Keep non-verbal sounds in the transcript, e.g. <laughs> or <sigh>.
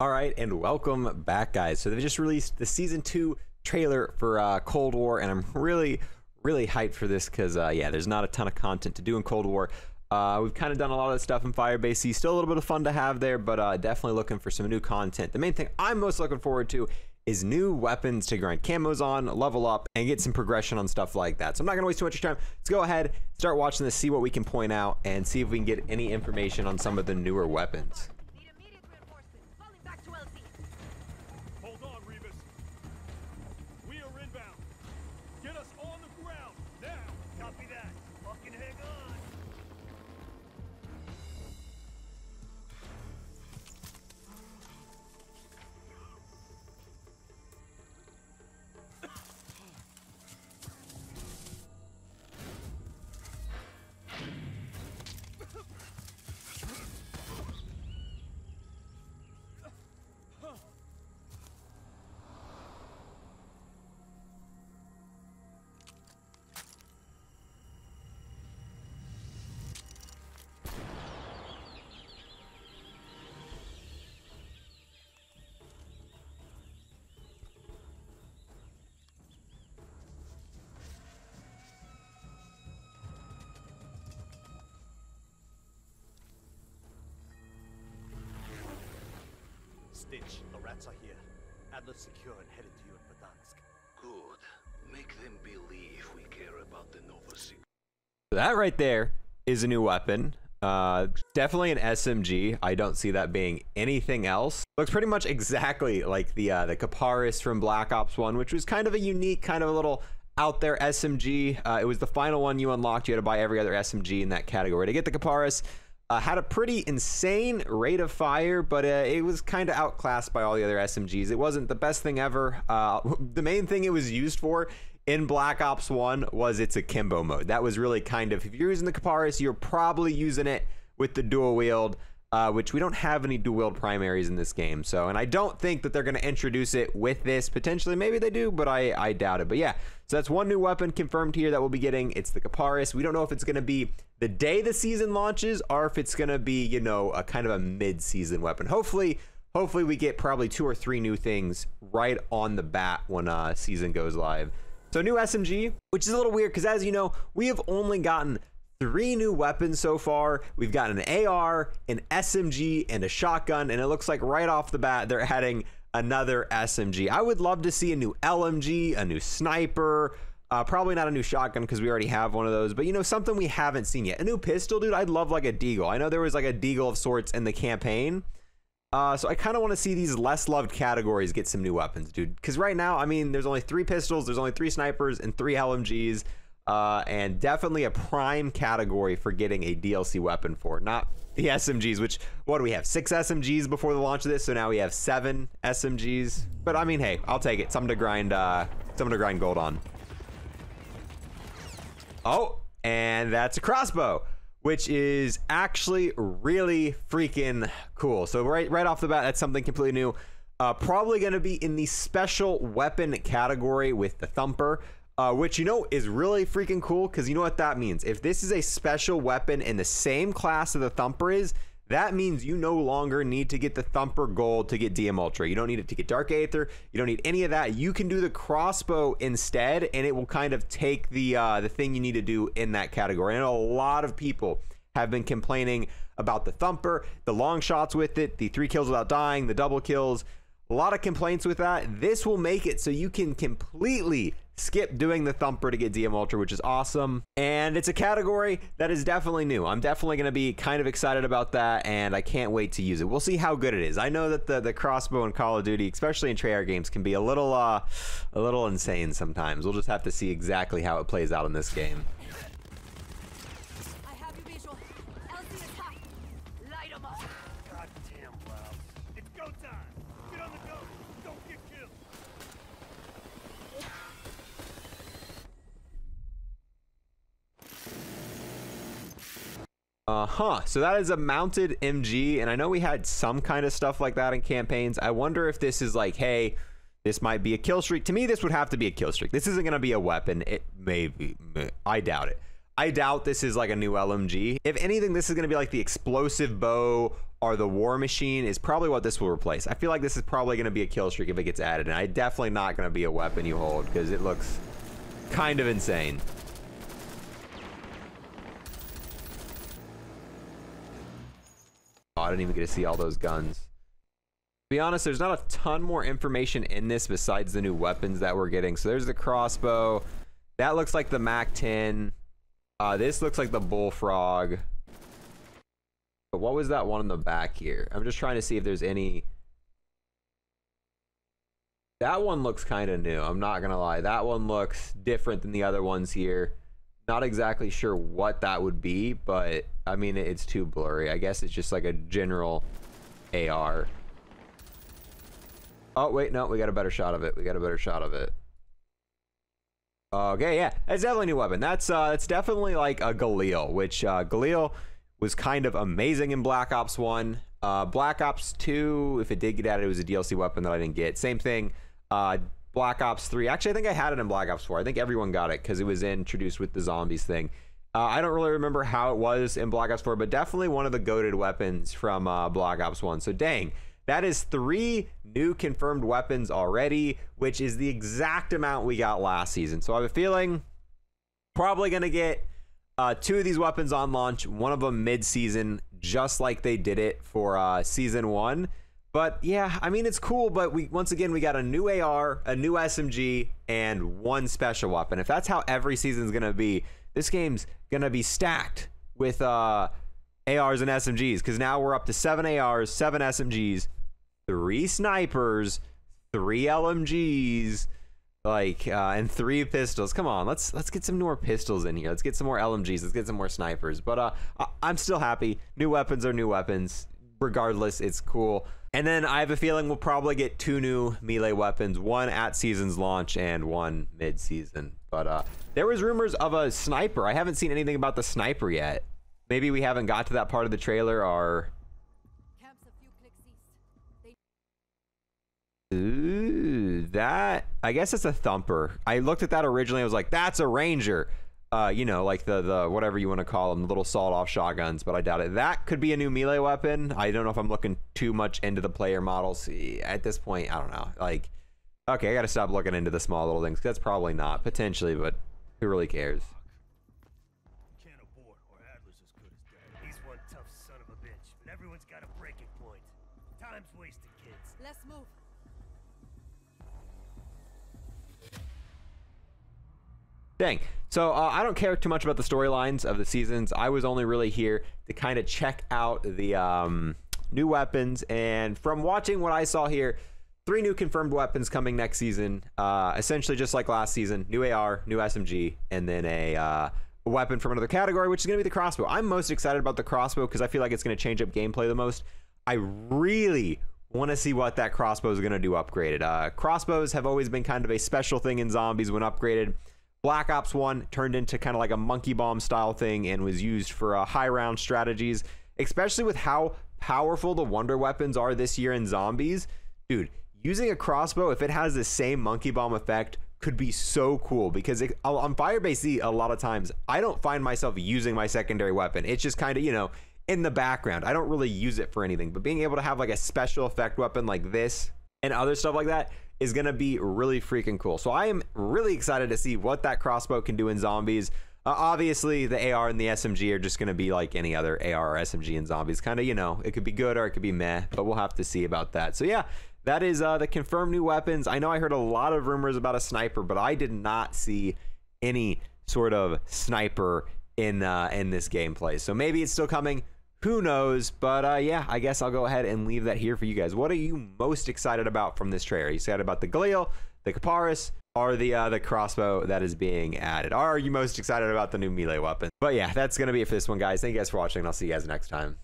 All right, and welcome back, guys. So they just released the season two trailer for uh, Cold War, and I'm really, really hyped for this because, uh, yeah, there's not a ton of content to do in Cold War. Uh, we've kind of done a lot of stuff in Firebase. Still a little bit of fun to have there, but uh, definitely looking for some new content. The main thing I'm most looking forward to is new weapons to grind camos on, level up, and get some progression on stuff like that. So I'm not to waste too much time. Let's go ahead, start watching this, see what we can point out, and see if we can get any information on some of the newer weapons. inbound. Get us on the ground, now! Copy that. Fucking hang on! Stitch, the rats are here. Adler secure and headed to you in Verdansk. Good. Make them believe we care about the Nova Secret. That right there is a new weapon. Uh, definitely an SMG. I don't see that being anything else. Looks pretty much exactly like the uh, the Kiparis from Black Ops 1, which was kind of a unique, kind of a little out there SMG. Uh, it was the final one you unlocked. You had to buy every other SMG in that category to get the Kiparis. Uh, had a pretty insane rate of fire, but uh, it was kind of outclassed by all the other SMGs. It wasn't the best thing ever. Uh, <laughs> the main thing it was used for in Black Ops 1 was its akimbo mode. That was really kind of, if you're using the Kiparis, you're probably using it with the dual wield uh, which we don't have any dual primaries in this game. So, and I don't think that they're going to introduce it with this. Potentially, maybe they do, but I, I doubt it. But yeah, so that's one new weapon confirmed here that we'll be getting. It's the Kiparis. We don't know if it's going to be the day the season launches or if it's going to be, you know, a kind of a mid-season weapon. Hopefully, hopefully we get probably two or three new things right on the bat when uh, season goes live. So new SMG, which is a little weird because as you know, we have only gotten three new weapons so far. We've got an AR, an SMG, and a shotgun, and it looks like right off the bat they're adding another SMG. I would love to see a new LMG, a new sniper. Uh, probably not a new shotgun because we already have one of those, but you know, something we haven't seen yet. A new pistol, dude. I'd love like a Deagle. I know there was like a Deagle of sorts in the campaign. Uh, so I kind of want to see these less loved categories get some new weapons, dude. Because right now, I mean, there's only three pistols, there's only three snipers, and three LMGs uh, and definitely a prime category for getting a DLC weapon for. Not the SMGs, which, what do we have? Six SMGs before the launch of this, so now we have seven SMGs. But I mean, hey, I'll take it. Something to grind, uh, something to grind gold on. Oh, and that's a crossbow which is actually really freaking cool. So right right off the bat, that's something completely new. Uh, probably going to be in the special weapon category with the thumper uh, which you know is really freaking cool because you know what that means. If this is a special weapon in the same class of the Thumper is, that means you no longer need to get the Thumper Gold to get DM Ultra. You don't need it to get Dark Aether. You don't need any of that. You can do the crossbow instead, and it will kind of take the uh, the thing you need to do in that category. And a lot of people have been complaining about the Thumper, the long shots with it, the three kills without dying, the double kills. A lot of complaints with that. This will make it so you can completely skip doing the thumper to get DM Ultra, which is awesome. And it's a category that is definitely new. I'm definitely going to be kind of excited about that, and I can't wait to use it. We'll see how good it is. I know that the, the crossbow in Call of Duty, especially in Treyarch games, can be a little uh, a little insane sometimes. We'll just have to see exactly how it plays out in this game. Uh-huh. So that is a mounted MG, and I know we had some kind of stuff like that in campaigns. I wonder if this is like, hey, this might be a kill streak. To me, this would have to be a kill streak. This isn't going to be a weapon. It may be. I doubt it. I doubt this is like a new LMG. If anything, this is going to be like the explosive bow or the war machine is probably what this will replace. I feel like this is probably going to be a kill streak if it gets added. And I definitely not going to be a weapon you hold because it looks kind of insane. I didn't even get to see all those guns. To be honest, there's not a ton more information in this besides the new weapons that we're getting. So there's the crossbow. That looks like the MAC-10. Uh, this looks like the bullfrog. But what was that one in the back here? I'm just trying to see if there's any. That one looks kind of new. I'm not going to lie. That one looks different than the other ones here. Not exactly sure what that would be, but I mean, it's too blurry. I guess it's just like a general AR. Oh, wait, no, we got a better shot of it. We got a better shot of it. Okay, yeah, it's definitely a new weapon. That's uh, it's definitely like a Galil, which uh, Galil was kind of amazing in Black Ops 1. Uh, Black Ops 2, if it did get added, it was a DLC weapon that I didn't get. Same thing. Uh, Black Ops 3. Actually, I think I had it in Black Ops 4. I think everyone got it because it was introduced with the zombies thing. Uh, I don't really remember how it was in Black Ops 4, but definitely one of the goaded weapons from uh, Black Ops 1. So, dang, that is three new confirmed weapons already, which is the exact amount we got last season. So I have a feeling probably going to get uh, two of these weapons on launch, one of them mid-season, just like they did it for uh, season one. But yeah, I mean it's cool. But we once again we got a new AR, a new SMG, and one special weapon. If that's how every season's gonna be, this game's gonna be stacked with uh, ARs and SMGs. Because now we're up to seven ARs, seven SMGs, three snipers, three LMGs, like uh, and three pistols. Come on, let's let's get some more pistols in here. Let's get some more LMGs. Let's get some more snipers. But uh, I- I'm still happy. New weapons are new weapons. Regardless, it's cool. And then I have a feeling we'll probably get two new melee weapons, one at season's launch and one mid-season. But uh, there was rumors of a sniper. I haven't seen anything about the sniper yet. Maybe we haven't got to that part of the trailer, or Ooh, that I guess it's a thumper. I looked at that originally. I was like, that's a ranger. Uh, you know, like the the whatever you want to call them, the little sawed-off shotguns. But I doubt it. That could be a new melee weapon. I don't know if I'm looking too much into the player models at this point. I don't know. Like, okay, I got to stop looking into the small little things. That's probably not potentially, but who really cares? Can't abort Dang. So uh, I don't care too much about the storylines of the seasons. I was only really here to kind of check out the um, new weapons. And from watching what I saw here, three new confirmed weapons coming next season. Uh, essentially, just like last season, new AR, new SMG, and then a, uh, weapon from another category, which is going to be the crossbow. I'm most excited about the crossbow because I feel like it's going to change up gameplay the most. I really want to see what that crossbow is going to do upgraded. Uh, crossbows have always been kind of a special thing in zombies when upgraded. Black Ops 1 turned into kind of like a monkey bomb style thing and was used for uh, high round strategies, especially with how powerful the wonder weapons are this year in zombies. Dude, using a crossbow, if it has the same monkey bomb effect, could be so cool because it, on Firebase Z, a lot of times I don't find myself using my secondary weapon. It's just kind of, you know, in the background. I don't really use it for anything, but being able to have like a special effect weapon like this and other stuff like that is going to be really freaking cool. So I am really excited to see what that crossbow can do in zombies. Uh, obviously, the AR and the SMG are just going to be like any other AR or SMG in zombies. Kind of, you know, it could be good or it could be meh, but we'll have to see about that. So yeah, that is uh, the confirmed new weapons. I know I heard a lot of rumors about a sniper, but I did not see any sort of sniper in uh, in this gameplay. So maybe it's still coming. Who knows? But uh, yeah, I guess I'll go ahead and leave that here for you guys. What are you most excited about from this trailer? You excited about the Galil, the Kiparis, or the uh, the crossbow that is being added? Are you most excited about the new melee weapon? But yeah, that's gonna be it for this one, guys. Thank you guys for watching. and I'll see you guys next time.